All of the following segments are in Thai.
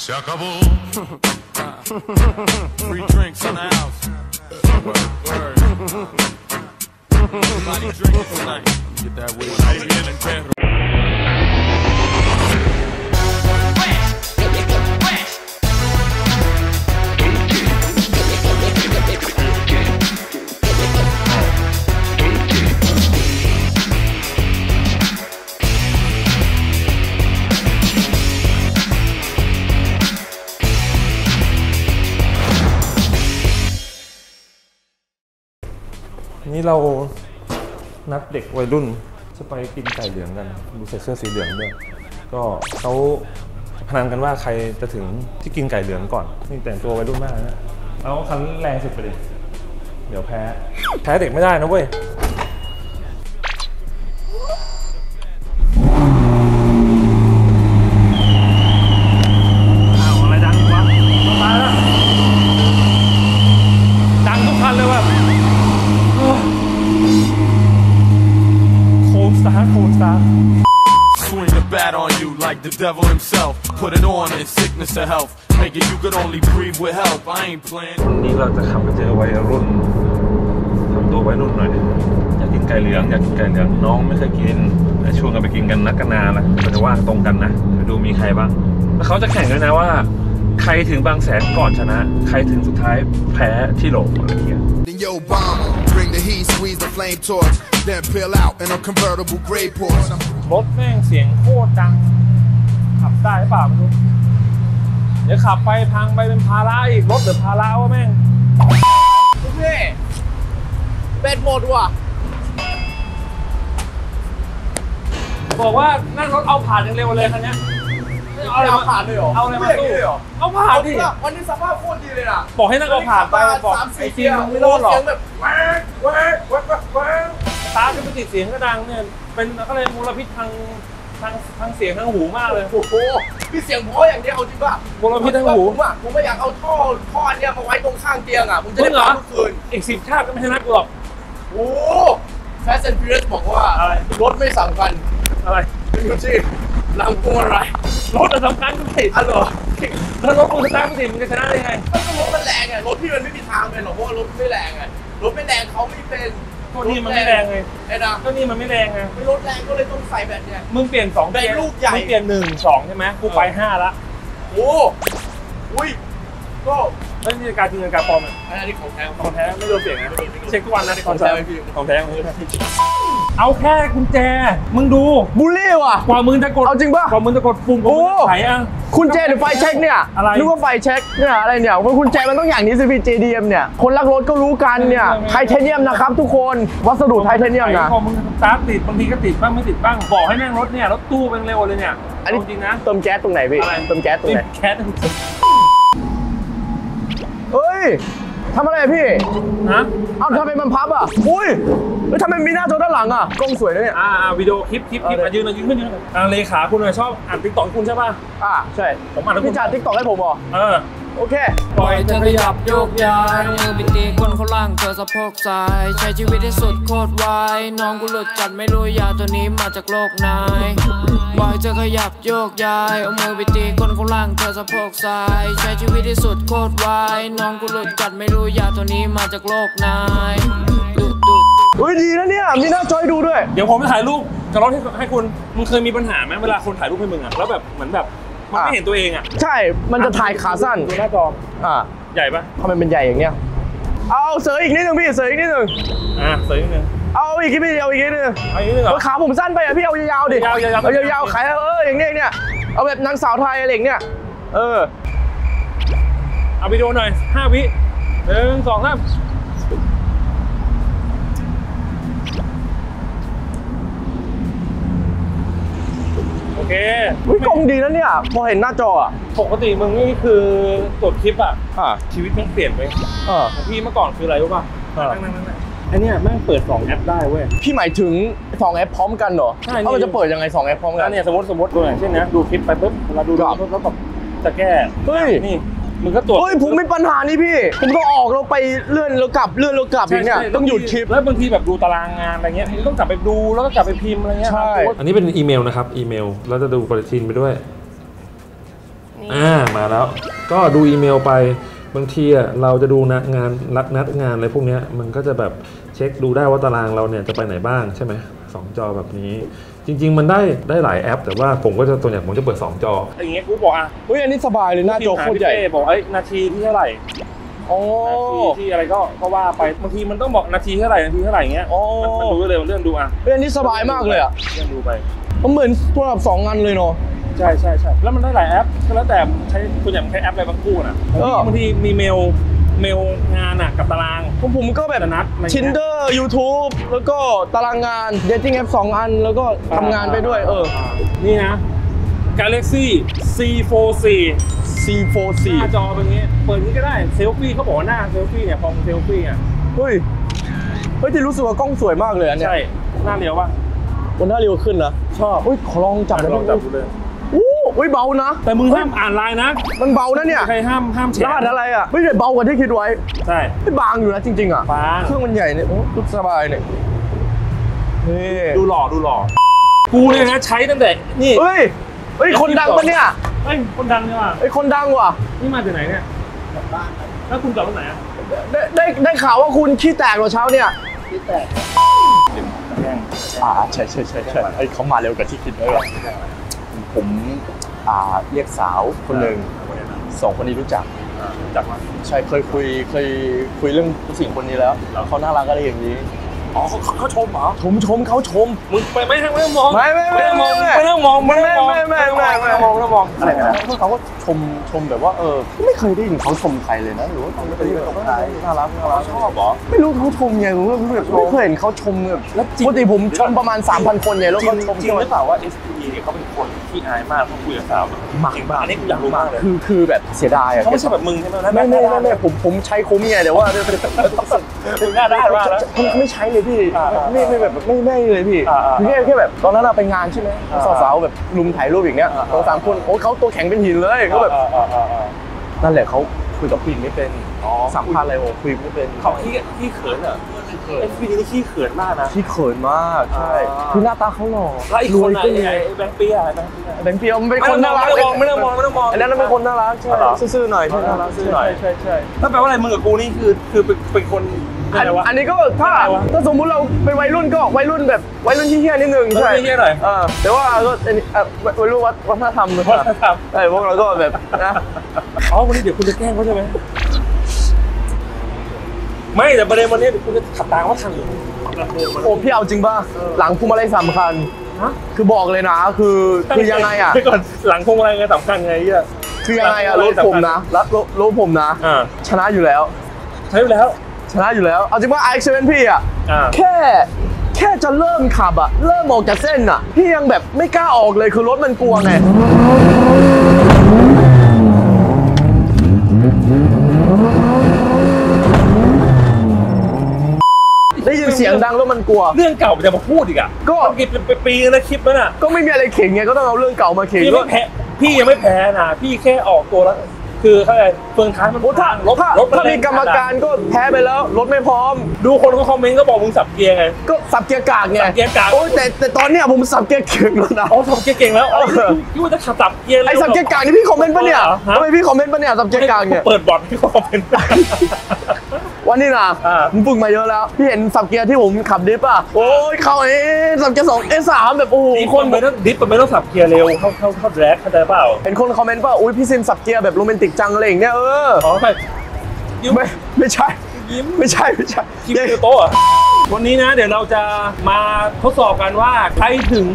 Se acabó. Free drinks in the house. Word. Everybody drinking tonight. Get that weed. นี่เรานัดเด็กวัยรุ่นจะไปกินไก่เหลืองกัน ดูใส่เสื้อสีเหลืองด้วยก็เขาพนันกันว่าใครจะถึงที่กินไก่เหลืองก่อน นี่แต่งตัววัยรุ่นมากนะเอาคันแรงสุดไปเลยเดี๋ยวแพ้ แพ้เด็กไม่ได้นะเว้ย on you like the devil himself. Put it on in sickness or health. Make it you could only breathe with help. I ain't playing. วันนี้เราจะขับไปเจอวัยรุ่นทำตัววัยรุ่นหน่อยอยากกินไก่เหลืองอยากกินไก่เหลืองน้องไม่เคยกินแต่ชวนกันไปกินกันนักกันนานแล้วเราจะว่างตรงกันนะไปดูมีใครบ้าง แล้วเขาจะแข่งด้วยนะว่า ใครถึงบางแสนก่อนชนะ ใครถึงสุดท้ายแพ้ที่โหลอะไรอย่างเงี้ย Then yo bomber, bring the heat, squeeze the flame torch, then peel out in a convertible gray Porsche. รถแม่งเสียงโคตรดัง ขับได้หรือเปล่าไม่รู้ เดี๋ยวขับไปพังไปเป็นภาระอีกรถหรือภาระวะแม่งพี่เบ็ดหมดว่ะ บอกว่านั่งรถเอาผ่านอย่างเร็วเลยคันเนี้ยเอาอะไรมาผ่านเลยเหรอเอาอะไรมาสู้ไม่ย่งนี้เลยเหรอเอาผ่านเอาดิดิวันนี้สภาพโคตรดีเลยนะบอกให้นั่งเอาผ่านไปบอกสามไอ้สี่จีเสียนงมึงไม่รอดหรอกเสียงแบบแวกแวกแวกแวกแวกตาร์ทขึ้นไปติดเสียงก็ดังเนี่ยเป็นก็เลยมลพิษทาง ทางทางเสียงทางหูมากเลย โอ้โหพี่เสียงเพราะอย่างเดียวเอาจริงป่ะมลพิษทั้งหูผมอะผมไม่อยากเอาท่อท่ออันเนี้ยมาไว้ตรงข้างเตียงอะผมจะจริได้งเหรอฟังทุกคืนอีกสิบชาติก็ไม่ชนะกูหรอกโอ้แฟชั่นพีเรสบอกว่าอะไรรถไม่สำคัญอะไรอยู่ที่หลังพวงมาลัยรถอะสำคัญกูสิอ๋อเหรอแล้วรถกูสตาร์ทกูสิมึงจะชนะได้ไงมันก็รถมันแรงไงรถพี่มันไม่มีทางเป็นหรอกเพราะว่ารถไม่แรงไงรถไม่แรงเขาไม่เป็น ก็นี่มันไม่แรงไงไอ้นะก็นี่มันไม่แรงไงไม่รถแรงก็เลยต้องใส่แบบเนี้ยมึงเปลี่ยนสองได้ลูกใหญ่มึงเปลี่ยนหนึ่งสองใช่ไหมกูไปห้าละโอ้อุ้ยก็แล้วนี่การจริงกับการปลอมอะอันนี้ของแท้ของแท้ไม่โดนเสียงนะเช็คทุกวันนะของแท้ไหมพี่ของแท้ของแท้ เอาแค่กุญแจ มึงดู บูลลี่ว่ะ กว่ามึงจะกดเอาจริงปะกว่ามึงจะกดปุ่มกว่ามึงจะไขอะ คุณแจหรือไฟเช็คเนี่ยอะไรนึกว่าไฟเช็คเนี่ยอะไรเนี่ยว่าคุณแจมันต้องอย่างนี้สิพี่ JDM เนี่ย คนรักรถก็รู้กันเนี่ย ไทเทเนียมนะครับทุกคน วัสดุไทเทเนียมนะ พอมึงสตาร์ทติดบางทีก็ติดบ้างไม่ติดบ้าง บอกให้แม่งรถเนี่ยรถตู้เป็นเร็วเลยเนี่ยอันนี้เาจริงนะเติมแก๊สตรงไหนพี่อะไรเติมแก๊สตรงไหน แก๊สเฮ้ย ทำอะไรอะพี่นะเอ้าทำไมมันพับอะ อุ้ยแล้วทำไมมีหน้าจอด้านหลังอะ กล้องสวยนะเนี่ย อ่าอ่าวิดีโอคลิปคลิปคลิปเอาเลยอะยืนหน่อยยืนขึ้นยืนหน่อยอ่าเลขาคุณหน่อยชอบอ่านติ๊กต็อกคุณใช่ป่ะ อ่า ใช่ผมอ่านแล้วคุณพี่จ่าทิกตอกให้ผมเหรอ เออ โอเค ปล่อยเธอขยับโยกย้ายมือบิดตีคนเขาล่างเธอสะโพกซ้าย ใช้ชีวิตให้สุดโคตรไวน้องกูหลุดจัดไม่รู้ยาตัวนี้มาจากโลกไหนบอยเธอขยับโยกย้ายเอามือบิดตีคนเขาล่างเธอสะโพกซ้าย ใช้ชีวิตให้สุดโคตรไวน้องกูหลุดจัดไม่รู้ยาตัวนี้มาจากโลกไหนดุดุเฮ้ยดีนะเนี่ยมีหน้าจอยดูด้วย เดี๋ยวผมจะถ่ายรูปกับรถให้ให้คุณมึงเคยมีปัญหาไหมเวลาคนถ่ายรูปให้มึงอะแล้วแบบเหมือนแบบ มันไม่อะเห็นตัวเองอะ ใช่ มันจะถ่ายขาสั้นดูหน้าจออ่าใหญ่ปะทำไมเป็นใหญ่อย่างเงี้ย เอาเสยอีกนิดนึงพี่เสยอีกนิดนึงอ่าเสยนิดนึงเอาอีกนิดพี่เอาอีกนิดนึงเอาอีกนิดนึงเหรอเออขาผมสั้นไปอะพี่เอายาวๆดิยาวๆยาวๆเอายาวๆขายเอออย่างเนี้ยเนี่ยเอาแบบนางสาวไทยอะไรอย่างเงี้ยเออเอาวิดีโอหน่อยห้าวิหนึ่งสองสาม เคอุ้ยกล้องดีนะเนี่ย พอเห็นหน้าจออะปกติมึงนี่คือกดคลิปอะอ่าชีวิตแม่งเปลี่ยนไปอ่าของพี่เมื่อก่อนคืออะไรรู้ป่ะอ่านั่งนั่งนั่งนั่งไอเนี้ยแม่งเปิดสองแอปได้เว้ย พี่หมายถึงสองแอปพร้อมกันเหรอใช่เอามันจะเปิดยังไงสองแอปพร้อมกัแล้นวเนี่ยสมมติสมมติดูอย่างเช่นนะดูคลิปไปปุ๊บเวลาดูครับปุ๊บแล้วแบบจะแก้เฮ้ยนี่ มึงก็ตรวจเฮ้ยผมมีปัญหานี่พี่ ผมต้องออกแล้วไปเลื่อนแล้วกลับเลื่อนแล้วกลับอย่างเงี้ยใช่ใช่ต้องหยุดคลิปแล้วบางทีแบบดูตารางงานอะไรเงี้ยมึงต้องกลับไปดูแล้วก็กลับไปพิมพ์อะไรเงี้ยใช่อันนี้เป็นอีเมลนะครับอีเมลแล้วจะดูปฏิทินไปด้วยนี่อ่ามาแล้ว ก็ดูอีเมลไปบางทีอะเราจะดูนัดงานรัดนัดงานอะไรพวกเนี้ยมันก็จะแบบเช็คดูได้ว่าตารางเราเนี่ยจะไปไหนบ้างใช่ไหมสองจอแบบนี้ จริง ๆ มันได้ได้หลายแอป แต่ว่าผมก็จะตัวอย่างผมจะเปิด 2 จอ อย่างเงี้ยกูบอกอะเฮ้ยอันนี้สบายเลยหน้าจอโคตรใหญ่พี่เป้บอกเอ้ยนาทีที่เท่าไหร่โอ้นาทีที่อะไรก็ก็ว่าไปบางทีมันต้องบอกนาทีเท่าไหร่นาทีเท่าไหร่เงี้ยโอ้มันมันดูได้เลยมันเลื่อนดูอะเฮ้ยอันนี้สบายมากเลยอะเลื่อนดูไปมันเหมือนโทรศัพท์สองอันเลยเนาะใช่ใช่ใช่แล้วมันได้หลายแอปก็แล้วแต่ใช้ส่วนใหญ่มันใช้แอปอะไรบางคู่น่ะเออบางทีมีเมล เมลงานอะกับตารางของผมก็แบบจะนัดอะไรเงี้ย Tinder YouTube แล้วก็ตารางงาน Dating App สองอัน แล้วก็ทำงานไปด้วย เออ นี่นะ Galaxy C44 C4C หน้าจอเป็นอย่างงี้ เปิดนี้ก็ได้ เซลฟี่เขาบอกว่าหน้าเซลฟี่เนี่ยพอเซลฟี่อะ เฮ้ย เฮ้ยที่รู้สึกว่ากล้องสวยมากเลยอันเนี้ยใช่ หน้าเรียวว่ะบนหน้าเรียวขึ้นนะชอบอุ้ยขอลองจับหน่อยลองจับดูเลย อู้อุ้ยเบานะ แต่มึงห้ามอ่านไลน์นะ มันเบานะเนี่ยใครห้ามห้ามแชรหัสร์อะไรอะไม่ได้เบากว่าที่คิดไว้ ใช่ไม่บางอยู่นะจริง ๆ อะบางเครื่องมันใหญ่เนี่ยโอ้ทุกสบายเนี่ยนี่ดูหล่อดูหล่อกูเนี่ยนะใช้ตั้งแต่นี่เฮ้ยเฮ้ยคนดังปะเนี่ยเฮ้ยคนดังเนี่ยว่ะเฮ้ยคนดังว่ะนี่มาจากไหนเนี่ยกลับบ้านแล้วคุณกลับวันไหนอะได้ได้ได้ข่าวว่าคุณขี้แตกกว่าเช้าเนี่ยอ่าใช่ใช่ใช่ใช่เอ้ยเขามาเร็วกว่าที่คิดไว้ว่ะผม อ่าเรียกสาวคนหนึ่งสองคนนี้รู้จักจากมาใช่เคยคุยเคยคุยเรื่องผู้หญิงคนนี้แล้ว แล้วเขาน่ารักอะไรอย่างนี้อ๋อเขาเขาเขาชมเหรอชมชมเขาชมมึงไปไม่ทางไม่ต้องมองไม่ไม่ไม่ต้องมองไม่ไม่ต้องมองไม่ต้องมองไม่ไม่ไม่ไม่ไม่ต้องมองไม่ต้องมองอะไรนะเขาก็ชมชมแบบว่าเออไม่เคยได้ยินเขาชมใครเลยนะหรือว่าเขาไม่เคยได้ยินเขาใครน่ารักน่ารักชอบเหรอไม่รู้เขาชมไงผมก็แบบไม่เคยเห็นเขาชมแบบปกติผมชมประมาณ3,000คนไงแล้วจริเขางชมจริงหรือเปล่าว่า SPD เนี่ยเขาเป็นคน ที่อายมากเขาคุยกับสาวมากมากอันนี้กูอยากรู้มากเลยคือคือแบบเสียดายอะเขาไม่ใช่แบบมึงใช่ไหมไม่ไม่ไม่ไม่ผมผมใช้คุ้มไงแต่ว่ามึงหน้าด้านมากแล้วเขาไม่ใช้เลยพี่อ่าอ่าไม่ไม่แบบไม่ไม่เลยพี่อ่าอ่าคือแค่แค่แบบตอนนั้นเราไปงานใช่ไหมอ่าสาวๆแบบลุมถ่ายรูปอย่างเงี้ยอ่าสองสามคนโอ้เขาตัวแข็งเป็นหินเลยเขาแบบอ่าอ่าอ่าอ่านั่นแหละเขาคุยกับผู้หญิงไม่เป็นอ๋อสัมภาษณ์อะไรผมคุยไม่เป็นเขาขี้ขี้เขินเหรอ SPD นี่ขี้เขินมากนะ ที่เขินมากใช่อ่า คือหน้าตาเขาหล่อแล้วอีกรควนยอะก็ไอ้รวยไอ้แบงค์เปียอะไรแบงค์เปียแบงค์เปียวมันเป็นไม่คต้อนงน่ารักมองไม่ต้องมองไม่ต้องมอง อันนั้นเป็นคนน่ารักใช่อ๋อเหรอซื่อๆหน่อยใช่น่ารักซื่อๆหน่อย ใช่ใช่ถ้าแปลว่าอะไรมึงกับกูนี่คือคือเป็นเป็นคนอัอะไรนวะ อันนี้ก็ถ้าอะไรวะถ้าสมมุติเราเป็นวัยรุ่นก็วัยรุ่นแบบวัยรุ่นที่เฮี้ยนิดนึงใช่วัยรุ่นเหี้ยหน่อยเออแต่ว่าก็อันนี้เอ่อวัยรุ่นวัฒวัฒนธรรมนะวัฒนธรรม ใช่พวกเราก็แบบนะ อ๋อวันนี้เดี๋ยวคุณจะแกล้งเขาใช่ไหม ไม่แต่ประเด็นวันนี้เดี๋ยวคุณจะขับตามเขาทันโอ้พี่เอาจริงป่ะหลังพวงมาลัยสำคัญคือบอกเลยนะ คือคือยังไงอะเดี๋ยวก่อนหลังพวงมาลัยไงสำคัญไงเหี้ยคือยังไงอะรถผมนะรับรถรถผมนะอ่าชนะอยู่แล้วใช้ไปแล้ว ชนะอยู่แล้วเอาจริงว่า i x 7พี่อะอ่าแค่แค่จะเริ่มขับอะเริ่มออกจากเส้นอะพี่ยังแบบไม่กล้าออกเลยคือรถมันกลัวไง ได้ยินเสียงดังแล้วมันกลัว เรื่องเก่ามันจะมาพูดอีกอะก็เมื่อกี้เป็นปีๆแล้วคลิปนั้นอะก็ไม่มีอะไรเข่งไงก็ต้องเอาเรื่องเก่ามาเข่งพี่ไม่แพ้พี่ยังไม่แพ้นะพี่แค่ออกตัวแล้ว คือเขาไงเฟืองท้ายมันโอ้ถ้าลบถ้าลบนถ้าแงมีกรรมการก็แพ้ไปแล้วรถไม่พร้อม ดูคนเขาคอมเมนต์ก็บอกมึงสับเกียร์ไง ก็สับเกียร์กากไงสับเกียร์กาก โอ้ยแต่แต่ตอนเนี้ยผมสับเกียร์เก่งแล้วนะ อ๋อสับเกียร์เก่งแล้วอ๋อเออคิดว่าจะขับสับเกียร์เลย ไอ้สับเกียร์กากนี่พี่คอมเมนต์ปะเนี่ยฮะ ทำไมพี่คอมเมนต์ปะเนี่ยสับเกียร์กากเนี่ย เปิดบอร์ดให้เขาคอมเมนต์ วันนี้นะอ่าผมฝึกมาเยอะแล้ว พี่เห็นสับเกียร์ที่ผมขับดิฟอะ โอ้ยเข้าเอ๊สับเกียร์สองเอสามแบบโอ้โหนี่คคนนไม่ต้องดิฟมันไม่ต้องสับเกียร์เร็วเข้าเข้าเข้าแดรกเข้าใจเปล่า เห็นคนคอมเมนต์ว่าอุ้ยพี่ซิมสับเกียร์แบบโรแมนติกจังอะไรอย่างเงี้ยเออ อ๋อไม่ยิ้มไม่ไม่ใช่ยิ้มไม่ใช่ไม่ใช่คิมเตโต้อะวันนี้นะเดี๋ยวเราจะมาทดสอบกันว่าใครถึง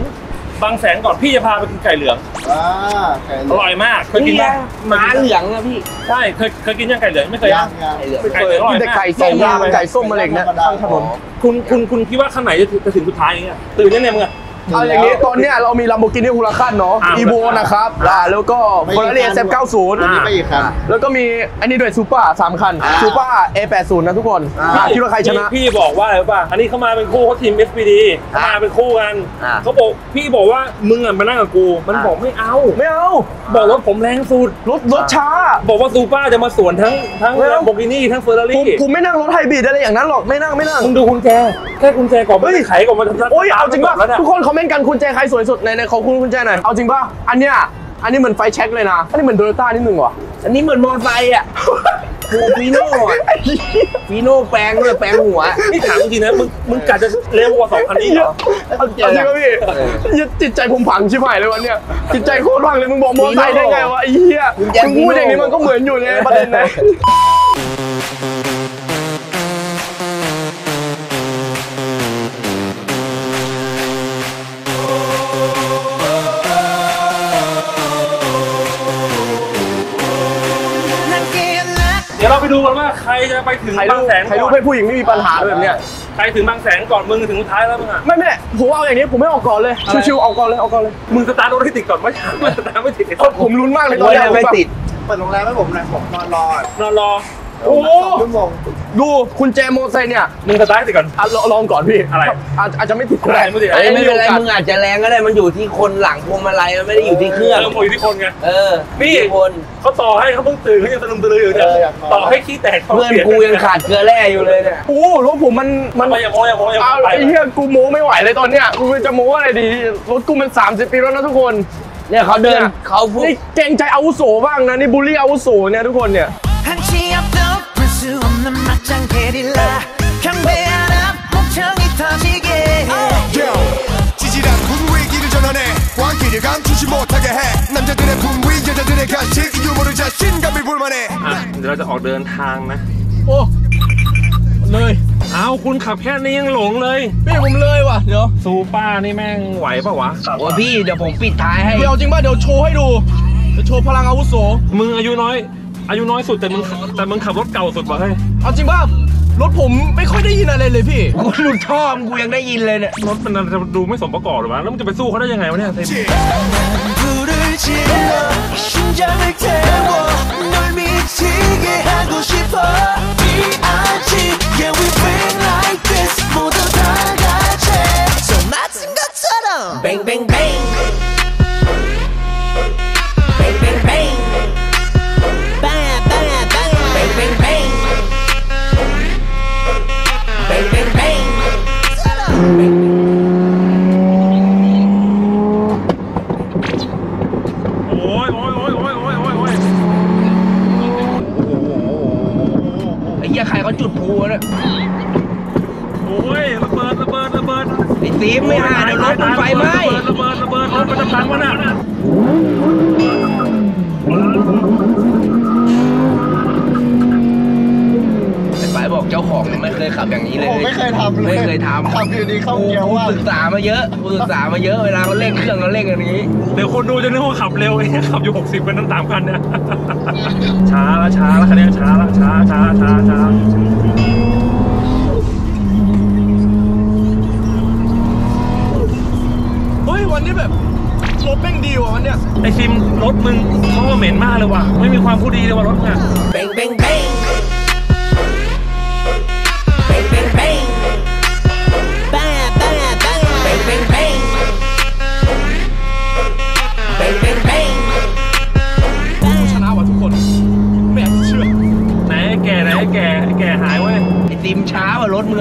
บางแสนก่อนพี่จะพาไปกินไก่เหลืองอ่าไก่อร่อยมาก เคยกินไหมหมาเหลืองอะพี่ ใช่เคยเคยกินยังไก่เหลืองไม่เคยย่ายังงย่างไก่เหลืองอร่อยกินแต่มากไก่ส้มไก่ส้มอะไรอย่างเงี้ยข้างถนน คุณคุณคุณคิดว่าข้างไหนจะจะถึงสุดท้ายอย่างเงี้ยตื่นยังไงมึงอะ เอาอย่างนี้ตอนเนี้ยเรามี Lamborghini Huracan เนาะ อ่าอีโวนะครับอ่าแล้วก็ Ferrari SF90 อันนี้ไปอีกครับ แล้วก็มีอันนี้ด้วยซูเปอร์สามคันอ่าซูเปอร์ A80 นะทุกคนอ่า อ่าคิดว่าใครชนะ พี่พี่บอกว่าอะไรรู้ป่ะ อันนี้เขามาเป็นคู่เขาทีม SPD เขามาเป็นคู่กัน อ่า เขาบอกพี่บอกว่ามึงอะมานั่งกับกู มันบอกไม่เอา ไม่เอา บอกรถผมแรงสุด รถรถช้า บอกว่าซูเปอร์จะมาสวนทั้งทั้งไม่เอาโบกินี่ทั้งเฟอร์ราผมรี่ผมไม่นั่งรถไฮบริดอะไรอย่างนั้นหรอกไม่นั่งไม่นั่ง มึงดูกุญแจแค่กุญแจก่อนไม่ได้ไขก่อนมันจะโอ้ยเอาจริงป่ะ แล้วเนี่ยทุกคนคอมเมนต์กันคุณแจใครสวยสุดในในของคุณคุณแจหน่อยเอาจริงป่ะอันเนี้ยอันนี้เหมือนไฟแช็กเลยนะอันนี้เหมือนโตโยต้านิดนึงว่ะอันนี้เหมือนมอไซค์อะโอ้ฟีโน่อะฟีโน่แปลงด้วยแปลงหัวนี่ถามจริงๆนะมึงมึงกัดจะเร็วกว่าสองคันนี้เหรอเอาจริงป่ะพี่จิตใจผมผังชิบหายเลยวันเนี้ยจิตใจโคตรพังเลยมึงบอกมอไซค์ได้ไงวะไอ้เหี้ยมึงแจ๊คมึงพูดอย่างนี้มันก็เหมือนอยู่ในประเด็นนะ ใครจะไปถึงถ่ายรูบางปแสนถ่ายรูก่ปอนให้ผู้หญิงไม่มีปัญหาแบบเนี้ยใครถึงบางแสนก่อนมึงถึงสุดท้ายแล้วมึงอะไม่ไม่ผมเอาอย่างนี้ผมไม่ออกก่อนเลย ชิวๆเอาก่อนเลยเอาก่อนเลยมึงสตาร์ทรถให้ติดก่อนไม่ใช่มึงสตาร์ทไม่ติดผมลุ้นมากเลยตอนไม่แรกไม่ผมแบบติดเปิดโรงแรมให้ผมหน่อยผมนอนรอนอนรอ โอ้โมดูคุณแจมโมไซเนี่ยมึงสตาร์ทติก่อนลองก่อนพี่อะไรอาจจะไม่ติดแรงไม่ติดอะไรไม่เป็นไรมึงอาจจะแรงก็ได้มันอยู่ที่คนหลังพวงมาลัยมันไม่ได้อยู่ที่เครื่องมันอยู่ที่คนไงเออนี่คนเขาต่อให้เขาเพิ่งตื่นเขายังตะลึมตะลืออยู่เนี่ยต่อให้ขี้แตกเพื่อนกูยังขาดเกลือแร่อยู่เลยเนี่ยโอ้รถผมมันมันอย่โม้ย่าโม้อยโม้ไอ้เหี้ยกูโม้ไม่ไหวเลยตอนเนี้ยกูจะโม้อะไรดีรถกูมัน 30 ปีแล้วนะทุกคนเนี่ยเขาเดินเขาพูดเกรงใจอาวุโสบ้างนะนี่บูลลี่อาวุโสเนี่ยทุกคนเนี่ย 수 없는 막장 게릴라 경배 하나 멍청이 터지게 Yo, 지질한 분위기를 전환해 광기를 감추지 못하게 해 남자들의 분위 여자들의 가식 유머를 자신감이 불만해 อ่ะเดี๋ยวเราจะออกเดินทางนะ โอ้เลย เอาคุณขับแค่นี้ยังหลงเลย พี่ผมเลยว่ะเดี๋ยว ซูป้านี่แม่งไหวปะวะ โอ้ยพี่เดี๋ยวผมปิดท้ายให้ เดี๋ยวจริงป่ะเดี๋ยวโชว์ให้ดูจะโชว์พลังอาวุโส มึงอายุน้อย อายุน้อยสุดแต่มึงแต่มึงขับรถเก่าสุดวะเฮ้ยเอาจริงป่ะรถผมไม่ค่อยได้ยินอะไรเลยพี่กูหลุดท่อบกูยังได้ยินเลยเนี่ยรถมันจะดูไม่สมประกอบหรือวะแล้วมึงจะไปสู้เขาได้ยังไงวะเนี่ยเบงเบงเบง ไอ้เหี้ยใครเขาจุดพลุวะเนี่ยโอ้ยระเบิดระเบิดระเบิดไอ้ซีมไม่หาเดี๋ยวรถมันไฟไหม้ระเบิดระเบิดระเบิดรถมันจะพังวะน่ะ เจ้าของเนี่ยไม่เคยขับอย่างนี้เลย ผมไม่เคยทำเลยไม่เคยทำขับอยู่ดีเข้าเกียร์กูว่างศึกษามาเยอะกูศึกษามาเยอะเวลาเขาเร่งเครื่องเขาเร่งอย่างนี้ เดี๋ยวคนดูจะนึกว่าขับเร็วไอ้เหี้ยขับอยู่ 60กันทั้งสามคันเนี่ยช้าแล้วช้าแล้วคันเนี้ยช้าแล้วช้าช้าช้าช้าเฮ้ยวันนี้แบบรถแม่งดีว่ะวันเนี้ยไอซิมรถมึงท่อเหม็นมากเลยว่ะไม่มีความผู้ดีเลยว่ะรถเนี่ย Bang bang bang Bang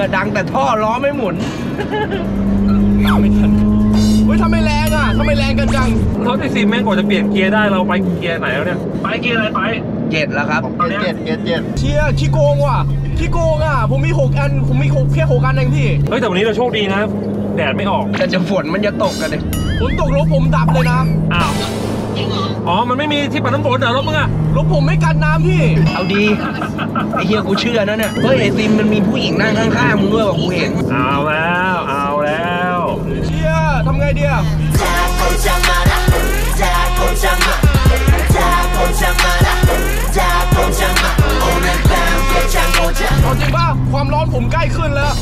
อะดังแต่ท่อล้อไม่หมุนตามไม่ทันเฮ้ยทำไมแรงอะทำไมแรงกันจังรถไอซิมแม่งกว่าจะเปลี่ยนเกียร์ได้เราไปเกียร์ไหนแล้วเนี่ย ไปเกียร์อะไรไป เจ็ดแล้วครับเกียร์เจ็ดเกียร์เจ็ดเชียขี้โกงว่ะขี้โกงอะ ผมมีหกอัน ผมมีหกแค่หกอันเองพี่ เฮ้ยแต่วันนี้เราโชคดีนะ แดดไม่ออก แต่จะฝนมันจะตกกันเลยฝนตกรถผมดับเลยนะ อ้าว อ๋อ มันไม่มีที่ปัดนน้ำฝนเหรอรถมึงอะรถผมไม่กันน้ำพี่ เอาดีไอเฮียกูเชื่อนะเนี่ย เฮ้ยไอซิมมันมีผู้หญิงนั่งข้างๆมึงด้วยว่ากูเห็น เอาแล้ว เอาแล้วเชี่ยทำไงดีอะเอาจริงเปล่า ความร้อนผมใกล้ขึ้นแล้ว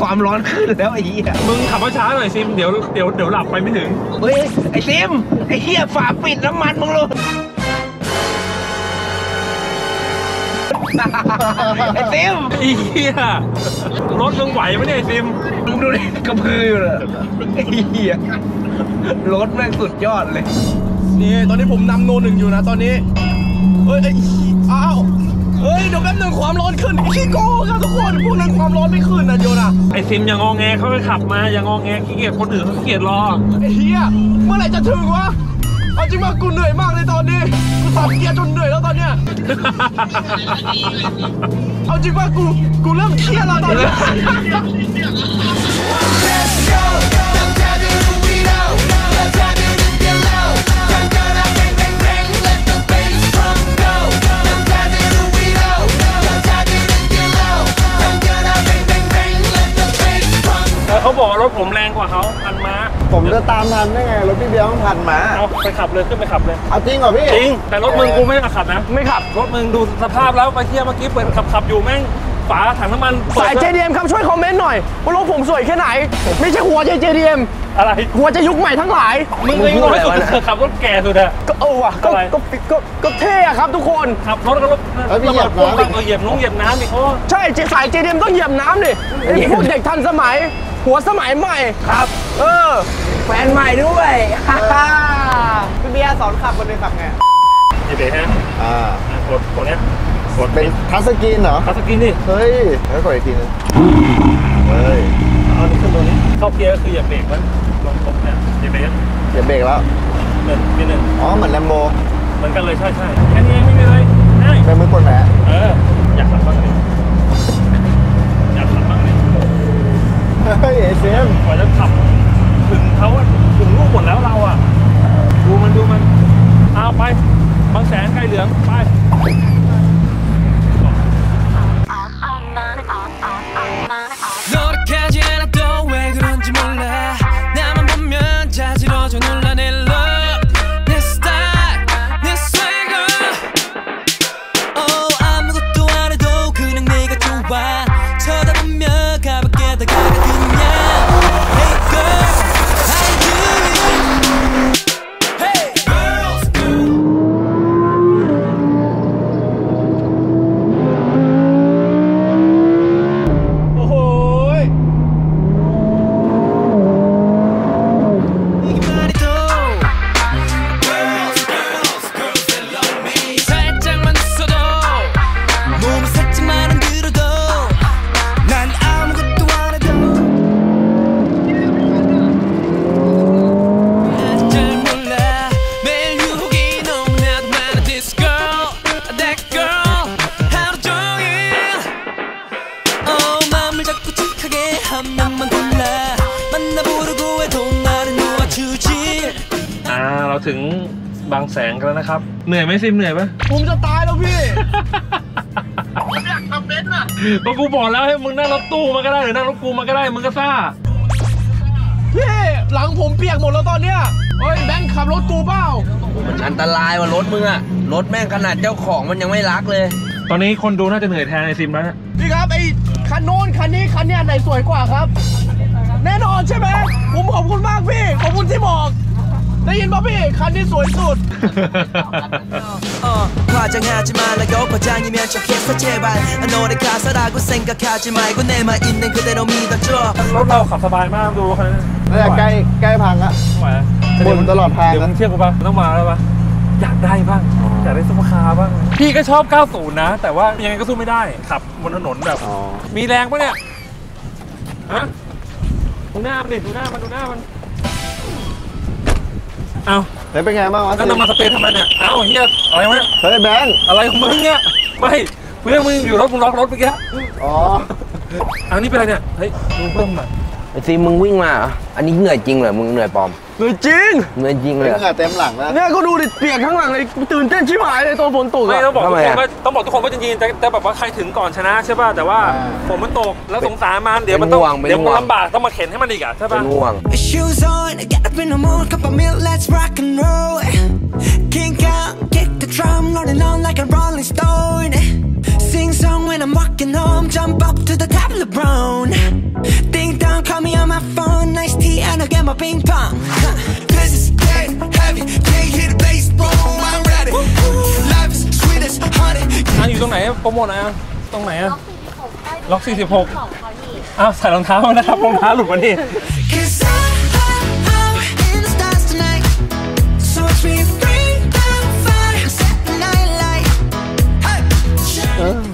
ความร้อนขึ้นแล้วไอ้เหี้ยมึงขับช้าๆหน่อยซิมเดี๋ยวเดี๋ยวเดี๋ยวหลับไปไม่ถึง เฮ้ยไอ้ซิมไอ้เหี้ยฝาปิดน้ำมันมึงเลยไอ้ซิมไอ้เหี้ยรถมึงไหวไหมเนี่ยไอ้ซิมมึงดูดิกระพืออยู่เลยไอ้เหี้ยรถแม่งสุดยอดเลย นี่ตอนนี้ผมนำโนหนึ่งอยู่นะตอนนี้เฮ้ยไอ้อ้าว เฮ้ยเดี๋ยวแป๊บหนึงความร้อนขึ้นขี้โกงครับทุกคนพวกนั้นความร้อนไม่ขึ้นนะโยนะไอ้ซิมอย่างงอแงเขาไปขับมาอย่างงอแงขี้เกียจคนอื่นเขาขี้เกียจรอไอ้เฮียเมื่อไหร่จะถึงวะเอาจริงว่ากูเหนื่อยมากเลยตอนนี้กูสับเกียร์จนเหนื่อยแล้วตอนเนี้ยเอาจริงว่ากูกูเริ่มเครียดแล้วตอนเนี้ยแล้ เขาบอกว่ารถผมแรงกว่าเขาพันม้า ผมจะตามทันได้ไงรถพี่เบียร์ต้องทันมาเอาไปขับเลยขึ้นไปขับเลยเอาจริงเหรอพี่จริงแต่รถมึงกูไม่ได้ขับนะ ไม่ขับรถมึงดูสภาพแล้วไปเที่ยวเมื่อกี้เปิดขับขับอยู่แม่งฝาถังน้ำมันเปิดสาย JDM ครับช่วยคอมเมนต์หน่อยว่ารถผมสวยแค่ไหน ไม่ใช่หัว JDM อะไรหัวจะยุคใหม่ทั้งหลาย มึงเองรถให้สุดเธอขับรถแก่สุดอะก็เออว่ะก็อะไรก็ก็ก็เท่อะครับทุกคนขับรถก็รถเอ้ยพี่ระเหยีเบิยดบพวกน้ำเหยียบน้งเหยียบน้ำดิเขาใช่เจสาย JDM ต้องเหยียบน้ำดิไอ้พวกเด็กทันสมัย หัวสมัยใหม่ครับ เออ แฟนใหม่ด้วยฮ่าฮ่าพี่เบียร์สอนขับคนเป็นขับไงไอ้เบ๋ฮะอ่ากดกดเนี้ยกดเป็นทัชสกรีนเหรอคัสกินดิเฮ้ย แล้วกดอีกทีนึงเฮ้ยเอานี่ขึ้นตัวนี้เข้าเกียร์ก็คืออย่าเบรกมันลงตรงเนี่ยอย่าเบรกเดี๋ยวเบรกแล้ว หนึ่งนิดหนึ่งอ๋อ เหมือนแลมโบเหมือนกันเลยใช่ใช่แค่นี้เองไม่มีอะไรง่ายใช้มือกดแหมเอออยากขับบ้างดิอย เฮ้ยเอเซมกว่าจะขับถึงเขาถึงลูกหมดแล้วเราอะดูมันดูมัน เอาไป บางแสนไกลเหลือง ไป ถึงบางแสงกันแล้วนะครับ เหนื่อยไหมซิมเหนื่อยไหมผมจะตายแล้วพี่ก็กูบอกแล้วให้มึงนั่งรถตู้มาก็ได้หรือนั่งรถกูมาก็ได้มึงก็ซ่าพี่หลังผมเปียกหมดแล้วตอนเนี้ยเฮ้ยแบงค์ขับรถกูเปล่ามันอันตรายว่ะรถมึงอะรถแม่งขนาดเจ้าของมันยังไม่รักเลย ตอนนี้คนดูน่าจะเหนื่อยแทนไอซิมแล้วนะพี่ครับไอ้คันโน้นคันนี้คันเนี้ยไหนสวยกว่าครับ แน่นอนใช่ไหมผมขอบคุณมากพี่ขอบคุณที่บอก ได้ยินป่ะพี่ คันนี้สวยสุด 어, 과장하지 말라고 과장이면 좋겠어 제발 노래 가사라고 생각하지 말고 내 말 있는 그대로 믿어줘 รถเราขับสบายมากดูคันนี้ น่าจะใกล้ใกล้พังอะ ไหว บ่นตลอดทาง เดี๋ยวมึงเที่ยวกูปะต้องมาแล้วปะอยากได้บ้าง อยากได้ซุปเปอร์คาร์บ้าง พี่ก็ชอบ 90 นะ แต่ว่ายังไงก็สู้ไม่ได้ ขับบนถนนแบบ อ๋อ มีแรงปะเนี่ย ฮะ ดูหน้ามันดิ ดูหน้ามัน ดูหน้ามัน เอาแล้วเป็นไงบ้างวะแล้วนำมาสเปรย์ทำไมเนี่ยเอาเฮียอะไรวะเนี่ยเฮ้ยแบงค์อะไรของมึงเนี่ยไม่เพื่อนมึงอยู่รถมึงล็อกรถเมื่อกี้อ๋ออันนี้เป็นอะไรเนี่ยเฮ้ยดูเพิ่มหน่อยไอ ซีมึงวิ่งมาเหรออันนี้เหนื่อยจริงเหรอมึงเหนื่อยปลอมเหนื่อยจริงเหนื่อยจริงเลยเหงื่อเต็มหลังแล้วเนี่ยก็ดูดิเปียกทั้งหลังเลยตื่นเต้นชิบหายเลยตอนฝนตกไม่อะต้องบอกทุกทำไมคนอะว่าต้องบอกทุกคนว่าจริงๆแต่แต่แบบว่าใครถึงก่อนชนะใช่ป่ะแต่ว่าอ่าฝนมันตกแล้วสงสารมันเดี๋ยวมันต้องเป็นห่วงเป็นเดี๋ยวห่มันวงลำบากต้องมาเข็นให้มันอีกอะใช่เป็ป่ะนห่วง Shoes on, get up in the mood, cup of milk, let's rock and roll. Kink out, kick the drum, rolling on like a rolling stone. Sing song when I'm walking home, jump up to the top of the brown. My ping pong. This is dead heavy, can't hear the bass, boom, I'm ready. Life is sweet as honey. อะอยู่ตรงไหนโปรโมทหนะตรงไหนอะล็อก46อ้าวใส่รองเท้านะครับรองเท้าหลุดมานี่ Cause I, I'm in the stars tonight. So watch me bring the fire, set the night light. Hey.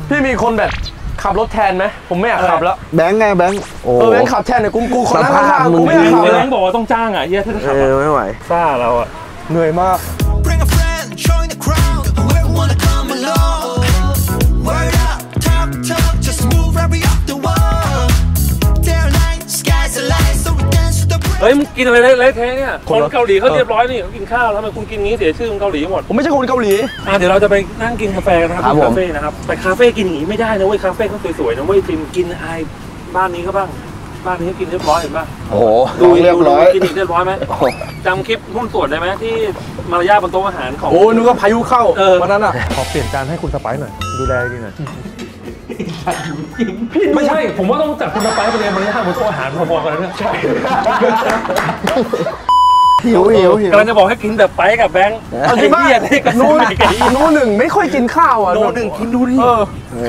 พี่มีคนแบบ ขับรถแทนไหมผมไม่อยากขับแล้วแบงค์ไงแบงค์โอ้เออแบงค์ขับแทนเนี่อยกูกูขอนั่งสภาพข้างๆมึกูงไม่อยากขับเอแล้อวบอกว่าต้องจ้างอะเฮียถ้าจะเอขับออะไม่ไหวซ่าเราอะเหนื่อยมาก ฮ้ยมึงกินอะไรเละๆเทะเนี่ย คคนนละ เกาหลีเขาเออเรียบร้อยนี่เขากินข้าวแล้วทำไมคุณกินงี้เสียชื่อคนเกาหลีหมดผมไม่ใช่คนเกาหลี อะเดี๋ยวเราจะไปนั่งกินกาแฟกันนะครับครับที่ผม คาเฟ่นะครับไปคาเฟ่กินอย่างนี้ไม่ได้นะเว้ยคาเฟ่เขาสวยๆนะเว้ยจิมกินอายบ้านนี้ก็บ้างบ้านนี้ก็กินเรียบร้อยเห็นป่ะโอ้โห ดูเรียบร้อยกินอีกเรียบร้อยไหมจำคลิปหุ้นส่วนได้ไหมที่มารยาทบนโต๊ะอาหารของ โอ้นึกว่าพายุเข้าเออ วันนั้นอะขอเปลี่ยนจานให้คุณสไปซ์หน่อย ดูแลดีหน่อย ไม่ใช่ ผมว่าต้องจัดคุณไปไปเรียนมารยาทบนโต๊ะอาหารพอๆกันนะเนี่ยใช่หิวหิวหิวกำลังจะบอกให้กินแบบไปกับแบงค์เอาจริงป่ะไอ้เหี้ยนี่กับนู้นไอ้ไก่นู้นหนึ่งไม่ค่อยกินข้าวอะโนหนึ่งกินดูดิเออ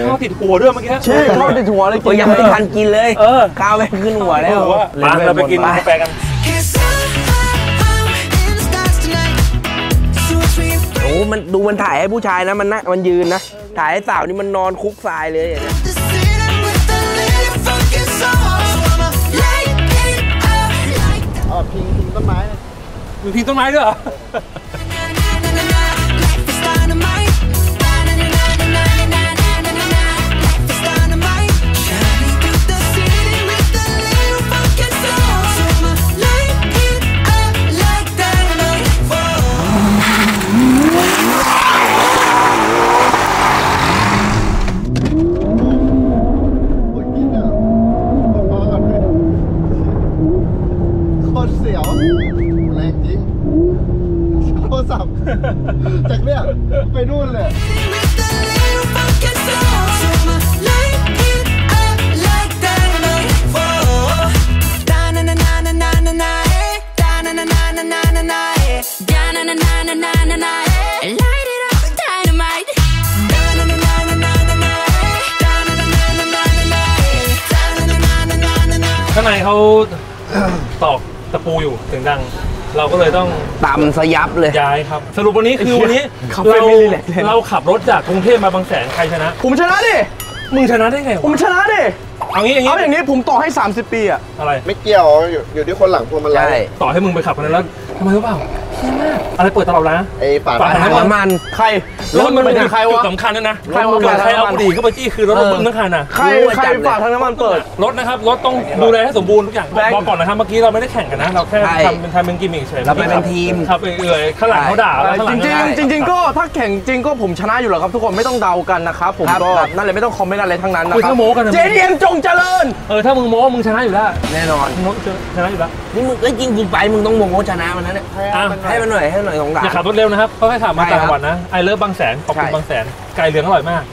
ข้าวติดหัวด้วยเมื่อกี้ใช่ข้าวติดหัวเลยกินยังไม่ทันกินเลยเออข้าวไม่ขึ้นหัวแล้วว่ามาเราไปกินกาแฟกัน Cause I'm in the stars tonight. So it's real. โอ้มันดูมันถ่ายให้ผู้ชายนะมันนะมันยืนนะ ถ่ายให้สาวนี่มันนอนคุกทรายเลยอย่างเงี้ย The city with the little funky soul. So I'ma light it up like อ๋อพิงพิงต้นไม้นะมีพิงต้นไม้ด้วยเหรอ จากเนี่ยไปนู่นเลย ข้างในเขาตอกตะปูอยู่เสียงดัง เราก็เลยต้องตำสยับเลย ย้ายครับ สรุปวันนี้คือวันนี้คาเฟ่เราไม่รีแลกซ์เลย เราขับรถจากกรุงเทพมาบางแสนใครชนะ ผมชนะดิ มึงชนะได้ไงผมวะชนะดิ เอางี้อย่างงี้เอาอย่างนี้ผมต่อให้ 30 ปีอะอะไร ไม่เกี่ยวอยู่อยู่ที่คนหลังพวงมาลัใช่ยต่อให้มึงไปขับคนนั้นแล้วทำไมรู้เปล่าเฮี้ยมาก อะไรเปิดตลอดนะไอ้ฝาฝาท้ายท้ายน้ำมันใครแล้วมันเป็เป็นนใครจุดวะสำคัญด้วยนะใครวะเกิดใครเอาบุหรี่เข้าไปจี้คือรถเออบึ้มทั้งคันอะใครรู้ว่าใครจัดเลยฝากทางน้ำมันเปิดรถนะครับรถต้องดูแลให้สมบูรณ์ทุกอย่างแบงค์บอกก่อนนะครับเมื่อกี้เราไม่ได้แข่งกันนะเราแค่ใช่ทำเป็นทำเป็นกิมมิคเฉยเราไปเป็นทีมครับเอื่อยๆข้างหลังเขาด่าแล้วข้างหจลังริงเขาด่าๆจริงๆก็ถ้าแข่งจริงก็ผมชนะอยู่แล้วครับทุกคนไม่ต้องเดากันนะครับผมครับก็ครับนั่นเลยไม่ต้องคอมเมนต์อะไรทั้งนั้นนะคุยครัข้าโม้กันนะเจดีเอ็มจงเจริญเออถ้ามึงโม้มึงชนะอยู่แล้วแน่นอนมึงชนะอยู่แล้วนี่มึงเอ้ยจริงกูไปมึงต้องโมโหชนะมันนะเนี่ยอะให้มันหน่อยให้มันหน่อยสงสาอย่ารขับรถเร็วนะครับค่อยๆขับมาใช่ต่างครับจังหวัดนะไอเลิฟบางแสนขอบคุณใช่บางแสนไก่เหลืองอร่อยมาก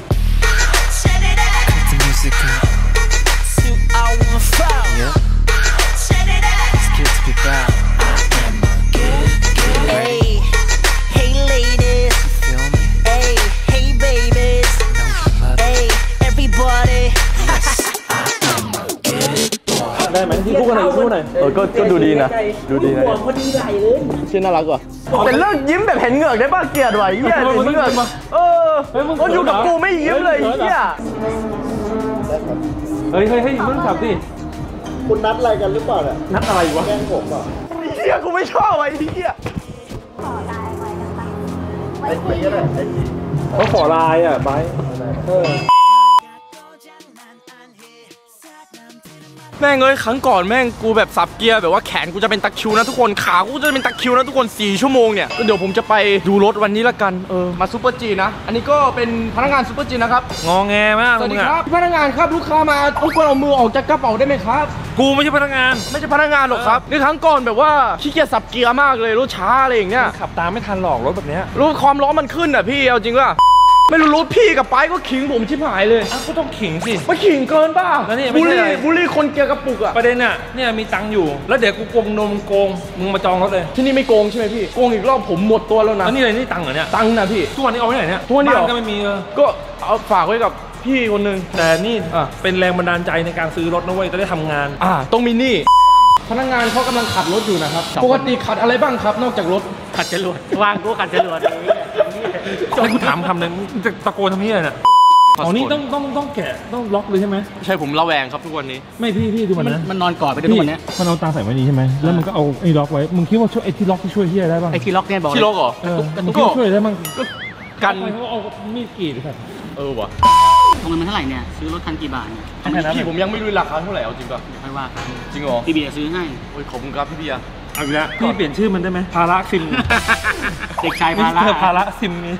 ได้ไหมที่คู่กันหน่อยคู่หน่อยเออก็ก็ดูดีนะ ดูดีนะพอดีไหลเลยชื่อน่ารักว่ะแต่เลิกยิ้มแบบเห็นเหงือกได้ป่ะเกลียดว่ะเหี้ยเออเห็นเหงือกมันเออเฮ้ยมึงก็อยู่กับกูไม่ยิ้มเลยเฮ้ยเหี้ยเฮ้ยเฮ้ยเฮ้ยมึงขับดิคุณนัดอะไรกันหรือเปล่าเนี่ยนัดอะไรวะแกล้งผมเหรอะเหี้ยกูไม่ชอบไอ้เหี้ยไอ้ปีก็ได้ไอ้ปีเขาขอไลน์อะไบ แม่งเอ้ยครั้งก่อนแม่งกูแบบสับเกียร์แบบว่าแขนกูจะเป็นตะคริวนะทุกคนขากูจะเป็นตะคริวนะทุกคน 4 ชั่วโมงเนี่ยก็เดี๋ยวผมจะไปดูรถวันนี้ละกันเออมาซูเปอร์จีนะ อันนี้ก็เป็นพนักงานซูเปอร์จีนะครับงอแงมากสวัสมึดีงคอะรับพนักงานครับลูกค้ามาทุกคนเอามือออกจากกระเป๋าได้ไหมครับ กูไม่ใช่พนักงานไม่ใช่พนักงานหรอกครับนี่ครั้งก่อนแบบว่าขี้เกียจสับเกียร์มากเลยรถช้าอะไรอย่างเงี้ยขับตามไม่ทันหรอกรถแบบเนี้ยรู้ความร้อนมันขึ้นอะพี่เอาจริงว่า ไม่รู้รถพี่กับไปายก็ขิงผมชิบหายเลยอ้าวก็ต้องขิงสิมันขิงเกินป่ะแล้วนี่ไม่บุใช่รีอะไรบุรีคนเกียร์กระปุกอะประเด็นน่ะเนี่ยมีตังค์อยู่ แล้วเดี๋ยวกูโกงนมโกงมึงมาจองรถเลยที่นี่ไม่โกงใช่ไหมพี่ โกงอีกรอบผมหมดตัวแล้วนะแล้วนี่อะไรนี่ตังค์เหรอเนี่ยตังค์นะพี่ ทุกวันนี้เอาไว้ไหนเนี่ยทุกวันนี้เหรอ บ้านก็ไม่มีเออก็เอาฝากไว้กับพี่คนหนึง แต่นี่อะ เป็นแรงบันดาลใจในการซื้อรถนะเว้ยจะได้ทำงาน อ่าต้องมีหนี่ พนักงานเขากำลังขัดรถอยู่นะครับ ปกติขัดอะไรบ้างครับ นอกจากรถ ขัดจรวดว่างกูขัดจรวด แล้วกูถามคำหนึงมึงจะตะโกนทำนี้อะไรเนี่ยอ๋อนี่ต้องต้องต้องแกะต้องล็อกเลยใช่ไหมใช่ผมระแวงครับทุกวันนี้ ไม่พี่พี่ดูมันนะมันนอนกอดไปด้วยทุกวันเนี้ยมันเอาตาใส่ไว้นี้ใช่ไหมแล้วมันก็เอาไอ้ล็อกไว้มึงคิดว่าช่วยไอ้ที่ล็อกที่ช่วยเฮียได้บ้างไอ้ที่ล็อกเนี่ยบอกที่โลกเหรอเออมึงคิดว่าช่วยได้บ้างกันทำไมเขาเอามีดกรีดครับเออวะตรงนั้นมันเท่าไหร่เนี่ยซื้อรถคันกี่บาทเนี่ยพี่ผมยังไม่รู้ราคาเท่าไหร่เอาจริงป่ะเดี๋ยวค่อยว่ากันจริงเหรอพี่เบียร์ซื้อให้โอ้ยขอบคุณครับพี่เบียร์ เอาอีกแล้วพี่เปลี่ยนชื่อมันได้ไหมภาระซิม เด็กชายมิพาสระเตอร์ภาระซิมนี้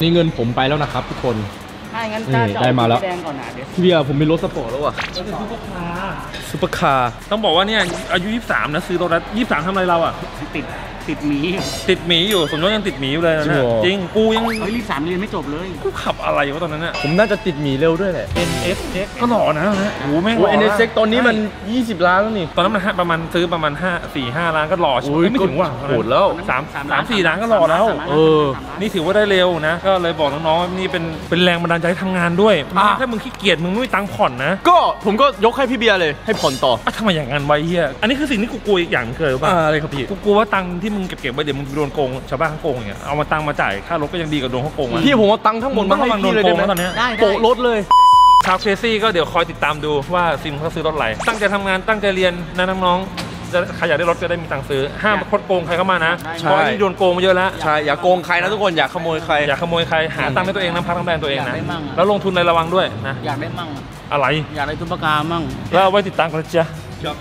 นี่เงินผมไปแล้วนะครับทุกคน ถ้าอย่างนั้นนี่กล้าจะได้มาแล้วเอสีแดงก่อนนะเดี๋ยวพี่เบียร์ผมมีรถสปอร์ตแล้วว่ะซุปเปอร์คาร์ ต้องบอกว่าเนี่ยอายุ 23 นะ ซื้อรถแล้ว23ทำอะไรเราอะติด ติดหมีติดหมีอยู่สมยศยังติดหมีอยู่เลยนะเนี่ยจริงกูยังเฮ้ยรีบสามเรียนไม่จบเลย กูขับอะไรวะตอนนั้นอะ ผมน่าจะติดหมีเร็วด้วยแหละ NSX ก็หล่อนะนะโอ้โหแม่งหโอ้ล่ยอเอ็นนะเซ็กตอนนี้มัน 20 ล้านแล้วนี่ ตอนนั้นมันห้าประมาณซื้อประมาณ5 4 5ล้านก็หล่อชิบโอ้ยไม่ถึงว่ะโหดแล้ว สามสามสี่ล้านก็หล่อแล้วเออนี่ถือว่าได้เร็วนะ ก็เลยบอกน้องๆว่านี่เป็นเป็นแรงบันดาลใจให้ทำงานด้วย อะ ถ้ามึงขี้เกียจมึงไม่มีตังค์ผ่อนนะก็ผมก็ยกให้พี่เบียร์เลยให้ผ่อนต่อ อะทำไมอย่างนั้นไวะไอ้เฮียอันนี้คือสิ่งที่กูกลัวอีกอย่างเคยรู้ป่ะอ่าอะไรครับพี่ กูกลัวว่าตังค์ที่มึงเก็บๆไว้เดี๋ยวมึงโดนโกงชาวบ้านเขาโกงอย่างเงี้ยเอามาตังค์มาจ่ายค่ารถก็ยังดีกว่าโดนเขาโกงอะพี่ผมเอาตังค์ทั้งหมดมึงต้มาองให้ระวังโดพี่นเลยโกได้งไหมนะตอนเนี้ยได้ได้โปะรถเลยชาวเคซี่ก็เดี๋ยวคอยติดตามดูว่าซิมเขาซื้อรถอะไรตั้งใจทำงานตั้งใจเรียนนะน้องๆจะใครอยากได้รถจะได้มีตังค์ซื้อห้ามคดโกงใครเข้ามานะใช่เพราะอันนี่โดนโกงมาเยอะแล้วใช่อย่าโกงใครนะทุกคนอย่าขโมยใครอย่าขโมยใครหาตังค์ให้ตัวเองนะพักทั้งแบรนด์ตัวเองอยากนะได้มั่งอะแล้วลงทุนในระวังด้วยนะอยากได้มั่งอะไรอยากได้ทุบปากกามั่งแล้วเอาไว้ติดตามกันนะจ๊ะครับ